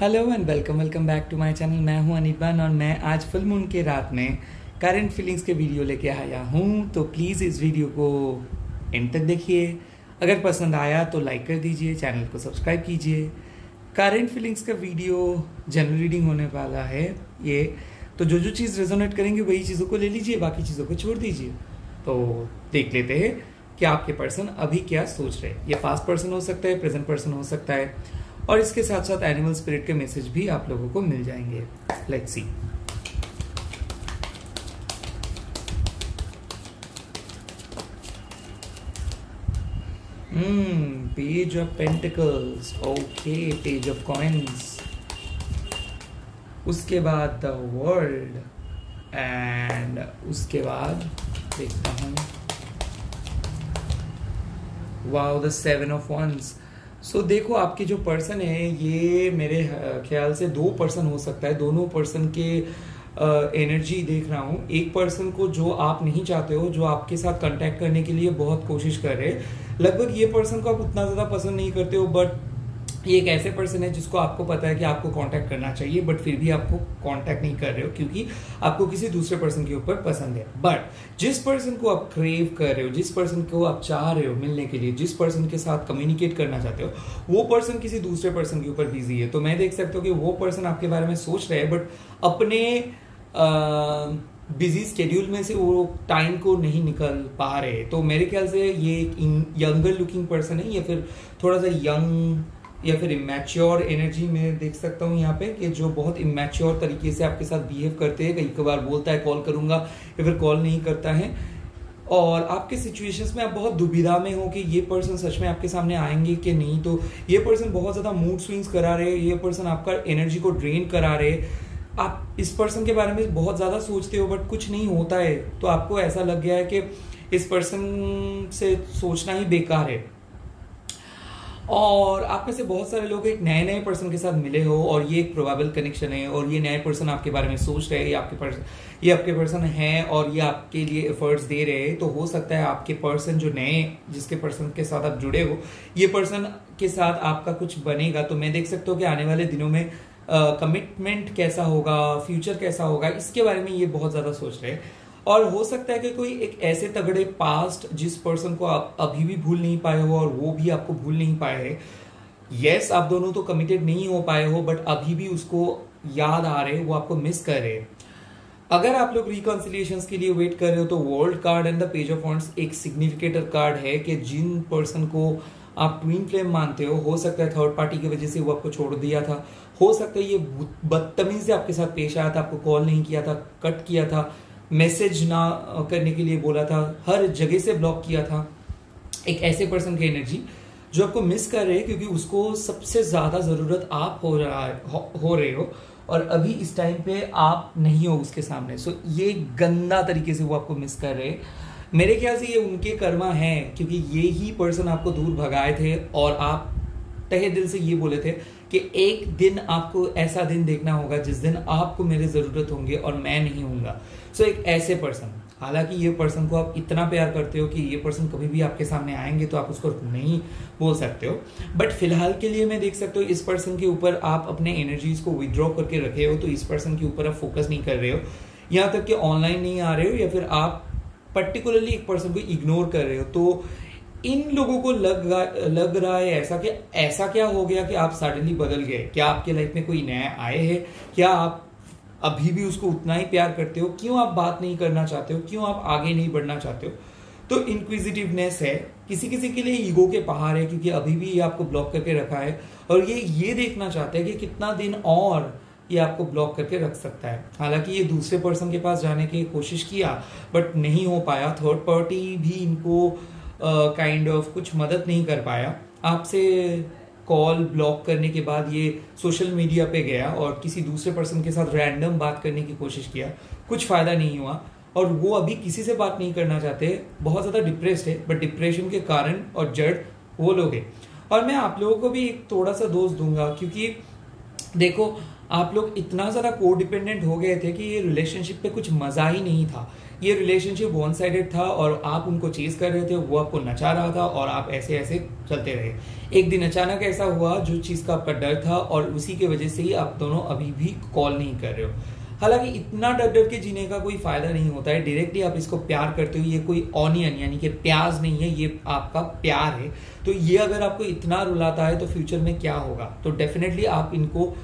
Hello and welcome welcome back to my channel मैं हूँ अनिबान और मैं आज फुल मून के रात में करंट फीलिंग्स के वीडियो लेके आया हूँ। तो प्लीज़ इस वीडियो को एंड तक देखिए। अगर पसंद आया तो लाइक कर दीजिए चैनल को सब्सक्राइब कीजिए। करंट फीलिंग्स का वीडियो जनरल रीडिंग होने वाला है ये। तो जो जो चीज़ रेजोनेट करेंगे वही चीज़ों को ले लीजिए, बाकी चीज़ों को छोड़ दीजिए। तो देख लेते हैं कि आपके पर्सन अभी क्या सोच रहे हैं। ये पास्ट पर्सन हो सकता है प्रेजेंट पर्सन हो सकता है। और इसके साथ साथ एनिमल स्पिरिट के मैसेज भी आप लोगों को मिल जाएँगे। Let's see page of pentacles okay page of coins उसके बाद द वर्ल्ड एंड उसके बाद देखता हूँ। Wow the seven of wands so so, देखो आपके जो पर्सन है ये मेरे ख्याल से दो पर्सन हो सकता है। दोनों पर्सन के एनर्जी देख रहा हूँ। एक पर्सन को जो आप नहीं चाहते हो जो आपके साथ कांटेक्ट करने के लिए बहुत कोशिश कर रहे हैं। लगभग ये पर्सन को आप उतना ज़्यादा पसंद नहीं करते हो बट ये एक ऐसे पर्सन है जिसको आपको पता है कि आपको कांटेक्ट करना चाहिए बट फिर भी आपको कांटेक्ट नहीं कर रहे हो क्योंकि आपको किसी दूसरे पर्सन के ऊपर पसंद है। बट जिस पर्सन को आप क्रेव कर रहे हो, जिस पर्सन को आप चाह रहे हो मिलने के लिए, जिस पर्सन के साथ कम्युनिकेट करना चाहते हो, वो पर्सन किसी दूसरे पर्सन के ऊपर बिज़ी है। तो मैं देख सकता हूँ कि वो पर्सन आपके बारे में सोच रहे हैं बट अपने बिज़ी स्केड्यूल में से वो टाइम को नहीं निकल पा रहे। तो मेरे ख्याल से ये एक यंगर लुकिंग पर्सन है या फिर थोड़ा सा यंग या फिर इमेच्योर एनर्जी में देख सकता हूँ यहाँ पे कि जो बहुत इमेच्योर तरीके से आपके साथ बिहेव करते हैं, कई बार बोलता है कॉल करूँगा, या फिर कॉल नहीं करता है। और आपके सिचुएशंस में आप बहुत दुविधा में हो कि ये पर्सन सच में आपके सामने आएँगे कि नहीं तो ये पर्सन बहुत ज़्यादा मूड स्विंग्स करा रहे ये पर्सन आपका एनर्जी को ड्रेन करा रहे आप इस पर्सन के बारे में बहुत ज़्यादा सोचते हो बट कुछ नहीं होता है तो आपको ऐसा लग गया है कि इस पर्सन से सोचना ही बेकार है। और आप में से बहुत सारे लोग एक नए नए पर्सन के साथ मिले हो और ये एक प्रोबेबल कनेक्शन है और ये नए पर्सन आपके बारे में सोच रहे हैं ये आपके पर्सन ये आपके पर्सन हैं और ये आपके लिए एफर्ट्स दे रहे हैं तो हो सकता है आपके पर्सन जो नए जिसके पर्सन के साथ आप जुड़े हो ये पर्सन के साथ आपका कुछ बनेगा। तो मैं देख सकता हूँ कि आने वाले दिनों में कमिटमेंट uh, कैसा होगा फ्यूचर कैसा होगा इसके बारे में ये बहुत ज़्यादा सोच रहे हैं। और हो सकता है कि कोई एक ऐसे तगड़े पास्ट जिस पर्सन को आप अभी भी भूल नहीं पाए हो और वो भी आपको भूल नहीं पाए है। यस आप दोनों तो कमिटेड नहीं हो पाए हो बट अभी भी उसको याद आ रहे वो आपको मिस कर रहे अगर आप लोग रिकॉन्सिलियेशन के लिए वेट कर रहे हो तो world card and the page of wands एक सिग्निफिकेटर कार्ड है कि जिन पर्सन को आप ट्विन फ्लेम मानते हो हो सकता है थर्ड पार्टी की वजह से वो आपको छोड़ दिया था। हो सकता है ये बदतमीज आपके साथ पेश आया था, आपको कॉल नहीं किया था कट किया था। मैसेज ना करने के लिए बोला था हर जगह से ब्लॉक किया था। एक ऐसे पर्सन की एनर्जी जो आपको मिस कर रहे हैं क्योंकि उसको सबसे ज़्यादा ज़रूरत आप हो रहा है हो, हो रहे हो और अभी इस टाइम पे आप नहीं हो उसके सामने। सो ये गंदा तरीके से वो आपको मिस कर रहे मेरे ख्याल से ये उनके कर्मा हैं क्योंकि ये ही पर्सन आपको दूर भगाए थे और आप तहे दिल से ये बोले थे कि एक दिन आपको ऐसा दिन देखना होगा जिस दिन आपको मेरे ज़रूरत होंगे और मैं नहीं हूँगा सो so, एक ऐसे पर्सन हालाँकि ये पर्सन को आप इतना प्यार करते हो कि ये पर्सन कभी भी आपके सामने आएँगे तो आप उसको नहीं बोल सकते हो। बट फ़िलहाल के लिए मैं देख सकता हूँ इस पर्सन के ऊपर आप अपने एनर्जीज को विद्रॉ करके रखे हो तो इस पर्सन के ऊपर आप फोकस नहीं कर रहे हो। यहाँ तक कि ऑनलाइन नहीं आ रहे हो या फिर आप पर्टिकुलरली एक पर्सन को इग्नोर कर रहे हो तो इन लोगों को लग लग रहा है ऐसा कि, ऐसा क्या हो गया कि आप सडनली बदल गए? क्या आपके लाइफ में कोई नया आए हैं? क्या आप अभी भी उसको उतना ही प्यार करते हो? क्यों आप बात नहीं करना चाहते हो? क्यों आप आगे नहीं बढ़ना चाहते हो? तो इंक्विजिटिवनेस है। किसी किसी के लिए ईगो के पहाड़ है क्योंकि अभी भी ये आपको ब्लॉक करके रखा है और ये ये देखना चाहते हैं कि कितना दिन और ये आपको ब्लॉक करके रख सकता है। हालाँकि ये दूसरे पर्सन के पास जाने की कोशिश किया बट नहीं हो पाया। थर्ड पार्टी भी इनको kind uh, of kind of, कुछ मदद नहीं कर पाया। आपसे कॉल ब्लॉक करने के बाद ये सोशल मीडिया पे गया और किसी दूसरे पर्सन के साथ रैंडम बात करने की कोशिश किया। कुछ फ़ायदा नहीं हुआ। और वो अभी किसी से बात नहीं करना चाहते। बहुत ज़्यादा डिप्रेस्ड है बट डिप्रेशन के कारण और जड़ वो लोग हैं। और मैं आप लोगों को भी एक थोड़ा सा दोष दूँगा क्योंकि देखो आप लोग इतना ज़्यादा को डिपेंडेंट हो गए थे कि ये रिलेशनशिप पे कुछ मज़ा ही नहीं था। ये रिलेशनशिप वन साइडेड था और आप उनको चेज कर रहे थे, वो आपको नचा रहा था और आप ऐसे ऐसे चलते रहे। एक दिन अचानक ऐसा हुआ, जो चीज़ का आपका डर था और उसी की वजह से ही आप दोनों अभी भी कॉल नहीं कर रहे हो। हालाँकि इतना डर डर के जीने का कोई फ़ायदा नहीं होता है डायरेक्टली आप इसको प्यार करते हो, ये कोई ऑनियन यानी कि प्याज नहीं है, ये आपका प्यार है। तो ये अगर आपको इतना रुलाता है तो फ्यूचर में क्या होगा? तो डेफिनेटली आप इनको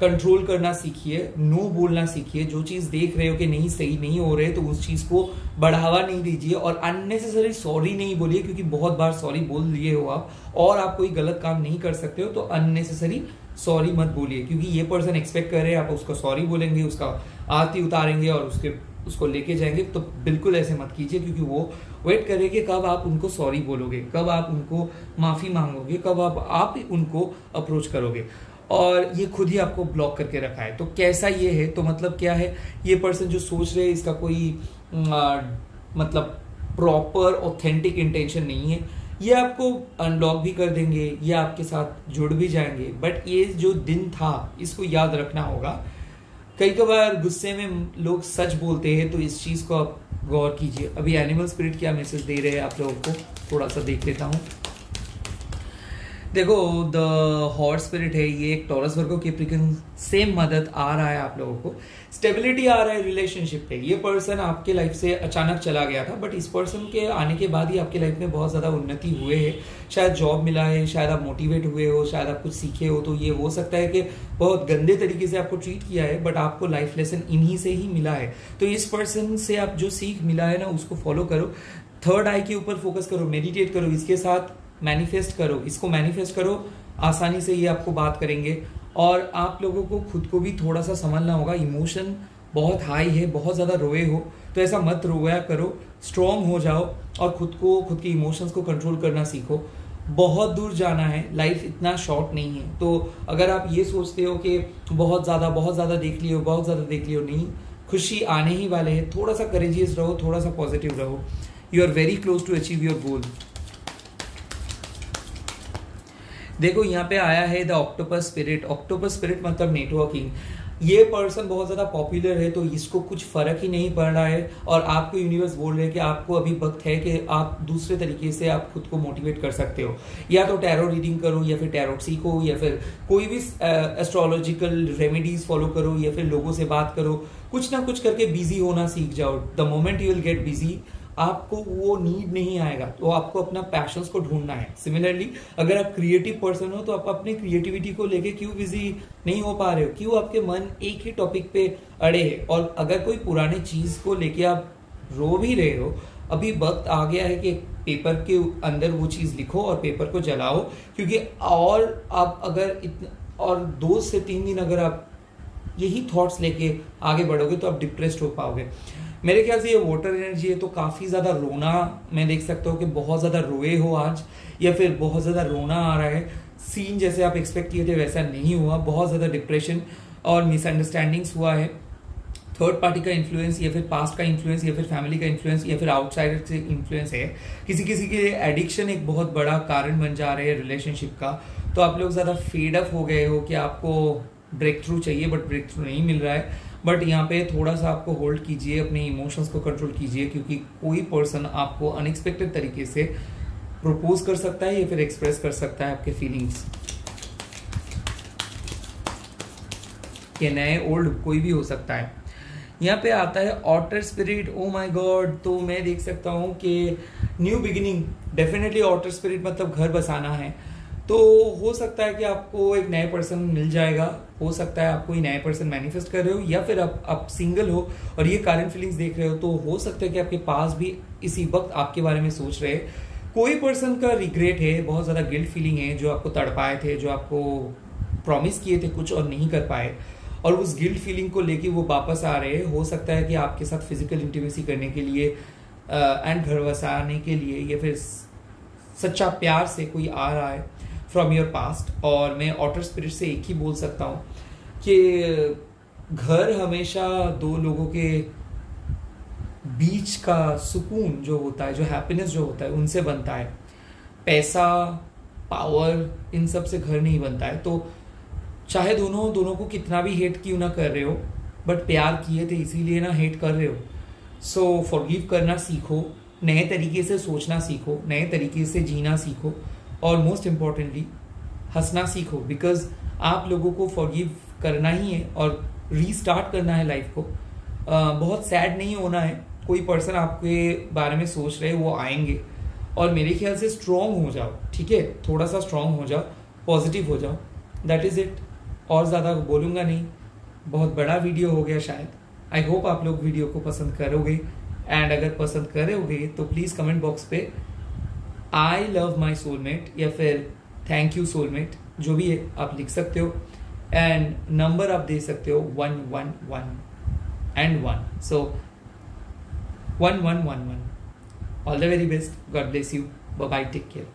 कंट्रोल करना सीखिए नो बोलना सीखिए, जो चीज़ देख रहे हो कि नहीं, सही नहीं हो रहे तो उस चीज़ को बढ़ावा नहीं दीजिए और अननेसेसरी सॉरी नहीं बोलिए, क्योंकि बहुत बार सॉरी बोल लिए हो आप और आप कोई गलत काम नहीं कर सकते हो तो अननेसेसरी सॉरी मत बोलिए, क्योंकि ये पर्सन एक्सपेक्ट कर रहे हैं, आप उसको सॉरी बोलेंगे, उसका आरती उतारेंगे और उसके, उसको लेके जाएँगे तो बिल्कुल ऐसे मत कीजिए, क्योंकि वो वेट करे कि कब आप उनको सॉरी बोलोगे, कब आप उनको माफ़ी मांगोगे, कब आप आप उनको अप्रोच करोगे। और ये खुद ही आपको ब्लॉक करके रखा है। तो कैसा ये है? तो मतलब क्या है? ये पर्सन जो सोच रहे इसका कोई आ, मतलब प्रॉपर ऑथेंटिक इंटेंशन नहीं है। ये आपको अनलॉक भी कर देंगे ये आपके साथ जुड़ भी जाएँगे। बट ये जो दिन था इसको याद रखना होगा। कई बार गुस्से में लोग सच बोलते हैं तो इस चीज़ को आप गौर कीजिए। अभी एनिमल स्पिरिट क्या मैसेज दे रहे हैं आप लोगों को? थोड़ा सा देख लेता हूँ। देखो द हॉट स्पिरिट है, ये एक टॉरस वर्गो केप्रिकन सेम मदद आ रहा है आप लोगों को। स्टेबिलिटी आ रहा है रिलेशनशिप पे। ये पर्सन आपके लाइफ से अचानक चला गया था बट इस पर्सन के आने के बाद ही आपके लाइफ में बहुत ज़्यादा उन्नति हुए है। शायद जॉब मिला है, शायद आप मोटिवेट हुए हो, शायद आप कुछ सीखे हो तो ये हो सकता है कि बहुत गंदे तरीके से आपको ट्रीट किया है बट आपको लाइफ लेसन इन्हीं से ही मिला है। तो इस पर्सन से आप जो सीख मिला है ना, उसको फॉलो करो। थर्ड आई के ऊपर फोकस करो मेडिटेट करो। इसके साथ मैनिफेस्ट करो, इसको मैनिफेस्ट करो, आसानी से ये आपको बात करेंगे। और आप लोगों को खुद को भी थोड़ा सा समझना होगा इमोशन बहुत हाई है, बहुत ज़्यादा रोए हो तो ऐसा मत रोया करो स्ट्रॉन्ग हो जाओ और खुद को, खुद के इमोशंस को कंट्रोल करना सीखो। बहुत दूर जाना है लाइफ इतना शॉर्ट नहीं है। तो अगर आप ये सोचते हो कि बहुत ज़्यादा बहुत ज़्यादा देख लियो, बहुत ज़्यादा देख लियो, नहीं। खुशी आने ही वाले हैं थोड़ा सा करेजियस रहो थोड़ा सा पॉजिटिव रहो। You are very close to achieve your goal देखो, यहाँ पे आया है the octopus spirit octopus spirit मतलब नेटवर्किंग ये पर्सन बहुत ज़्यादा पॉपुलर है तो इसको कुछ फ़र्क ही नहीं पड़ रहा है। और आपको यूनिवर्स बोल रहे हैं कि आपको अभी वक्त है कि आप दूसरे तरीके से आप खुद को मोटिवेट कर सकते हो। या तो टैरो रीडिंग करो, या फिर टैरो सीखो, या फिर कोई भी एस्ट्रोलॉजिकल रेमेडीज फॉलो करो, या फिर लोगों से बात करो। कुछ ना कुछ करके बिज़ी होना सीख जाओ। The moment you will get busy आपको वो नीड नहीं आएगा। तो आपको अपना पैशन को ढूंढना है। सिमिलरली अगर आप क्रिएटिव पर्सन हो तो आप अपने क्रिएटिविटी को लेके क्यों बिज़ी नहीं हो पा रहे हो? क्यों आपके मन एक ही टॉपिक पे अड़े है? और अगर कोई पुराने चीज़ को लेके आप रो भी रहे हो, अभी वक्त आ गया है कि पेपर के अंदर वो चीज़ लिखो और पेपर को जलाओ। क्योंकि और आप अगर इतना और दो से तीन दिन अगर आप यही थॉट्स लेके आगे बढ़ोगे तो आप डिप्रेस्ड हो पाओगे। मेरे ख्याल से ये वाटर एनर्जी है तो काफ़ी ज़्यादा रोना मैं देख सकता हूँ कि बहुत ज़्यादा रोए हो आज, या फिर बहुत ज़्यादा रोना आ रहा है। सीन जैसे आप एक्सपेक्ट किए थे वैसा नहीं हुआ, बहुत ज़्यादा डिप्रेशन और मिसअंडरस्टैंडिंग्स हुआ है। थर्ड पार्टी का इन्फ्लुएंस या फिर पास्ट का इन्फ्लुएंस या फिर फैमिली का इन्फ्लुएंस या फिर आउटसाइडर से इन्फ्लुएंस है। किसी किसी के एडिक्शन एक बहुत बड़ा कारण बन जा रहे हैं रिलेशनशिप का। तो आप लोग ज़्यादा फेड अप हो गए हो कि आपको ब्रेक थ्रू चाहिए बट ब्रेक थ्रू नहीं मिल रहा है। बट यहाँ पे थोड़ा सा आपको होल्ड कीजिए, अपने इमोशंस को कंट्रोल कीजिए, क्योंकि कोई पर्सन आपको अनएक्सपेक्टेड तरीके से प्रपोज कर सकता है या फिर एक्सप्रेस कर सकता है आपके फीलिंग्स ये नए ओल्ड कोई भी हो सकता है। यहाँ पे आता है otter spirit oh my God तो मैं देख सकता हूँ कि new beginning definitely otter spirit मतलब घर बसाना है। तो हो सकता है कि आपको एक नए पर्सन मिल जाएगा, हो सकता है आप कोई नए पर्सन मैनिफेस्ट कर रहे हो, या फिर आप आप सिंगल हो और ये कारण फीलिंग्स देख रहे हो तो हो सकता है कि आपके पास भी इसी वक्त आपके बारे में सोच रहे। कोई पर्सन का रिग्रेट है, बहुत ज़्यादा गिल्ट फीलिंग है, जो आपको तड़पाए थे, जो आपको प्रॉमिस किए थे, कुछ और नहीं कर पाए, और उस गिल्ट फीलिंग को लेके वो वापस आ रहे, हो सकता है कि आपके साथ फ़िज़िकल इंटीमेसी करने के लिए एंड घर वसाने के लिए, या फिर सच्चा प्यार से कोई आ रहा है। फ्रॉम योर पास्ट और मैं ऑटर स्पिरिट से एक ही बोल सकता हूँ कि घर हमेशा दो लोगों के बीच का सुकून जो होता है जो हैप्पीनेस जो होता है उनसे बनता है। पैसा पावर इन सबसे घर नहीं बनता है। तो चाहे दोनों दोनों को कितना भी हेट क्यों ना कर रहे हो बट प्यार किए थे इसीलिए ना हेट कर रहे हो। सो so, फॉरगिव करना सीखो नए तरीके से सोचना सीखो नए तरीके से जीना सीखो। और मोस्ट इम्पॉर्टेंटली हंसना सीखो बिकॉज़ आप लोगों को फॉरगिव करना ही है और रीस्टार्ट करना है लाइफ को। uh, बहुत सैड नहीं होना है। कोई पर्सन आपके बारे में सोच रहे वो आएँगे। और मेरे ख्याल से स्ट्रॉन्ग हो जाओ ठीक है? थोड़ा सा स्ट्रॉन्ग हो जाओ पॉजिटिव हो जाओ। दैट इज़ इट और ज़्यादा बोलूँगा नहीं। बहुत बड़ा वीडियो हो गया शायद। आई होप आप लोग वीडियो को पसंद करोगे। एंड अगर पसंद करोगे तो प्लीज़ कमेंट बॉक्स पे आई लव माई सोलमेट या फिर थैंक यू सोलमेट जो भी है आप लिख सकते हो एंड नंबर आप दे सकते हो one one one and one so one one one one all the very best God bless you bye take care